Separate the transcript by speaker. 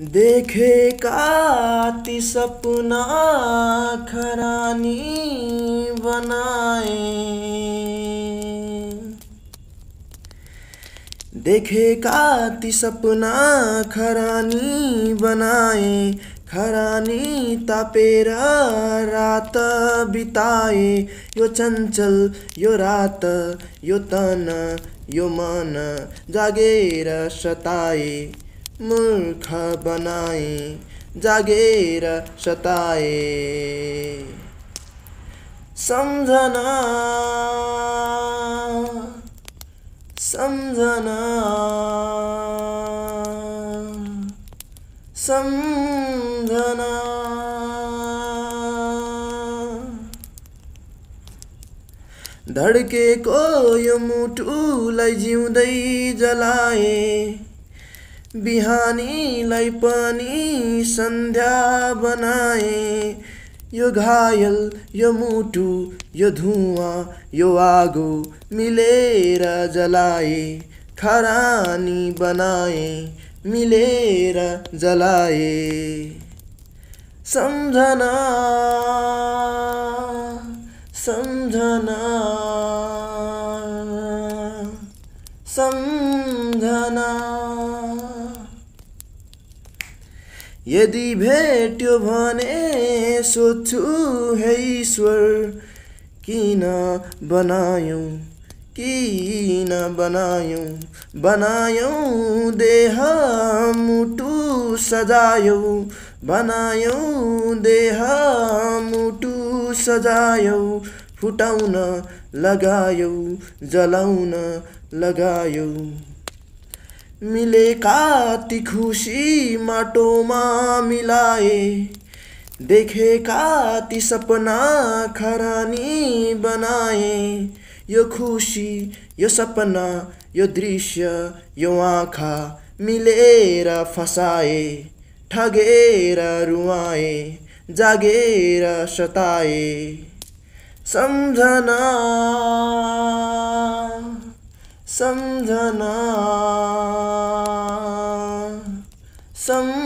Speaker 1: देखेका ती सपना खरानी बनाए। देखेका ती सपना खरानी बनाए। खरानी तापेर रात बिताए। यो चञ्चल यो रात, यो तन, यो मन जागेर सताए। मूर्ख बनाए जागेर सताए सम्झना सम्झना। सम्झना। धड्केको यो मुटुलाई जिउँदै जलाए। बिहानीलाई पनि सन्ध्या बनाए। यो घायल यो मुटु यो धुवा यो आगो मिलेर जलाए। खरानी बनाए मिलेर जलाए। सम्झना सम्झना। यदि भेट्यो भने सोध्छु हे ईश्वर किन बनायौँ किन बनायौँ बनायौँ देह मुटु सजायौँ बनायौँ देह मुटु सजायौँ फुटाउन लगायौँ जलाउन लगायौँ। मिलेका ती खुसी माटोमा मिलाए। देखेका ती सपना खरानी बनाए। यो खुशी, यो सपना, यो दृश्य, यो आँखा मिलेर फसाए, ठगेर रुवाए, जागेर सताए। सम्झना सम्झना। some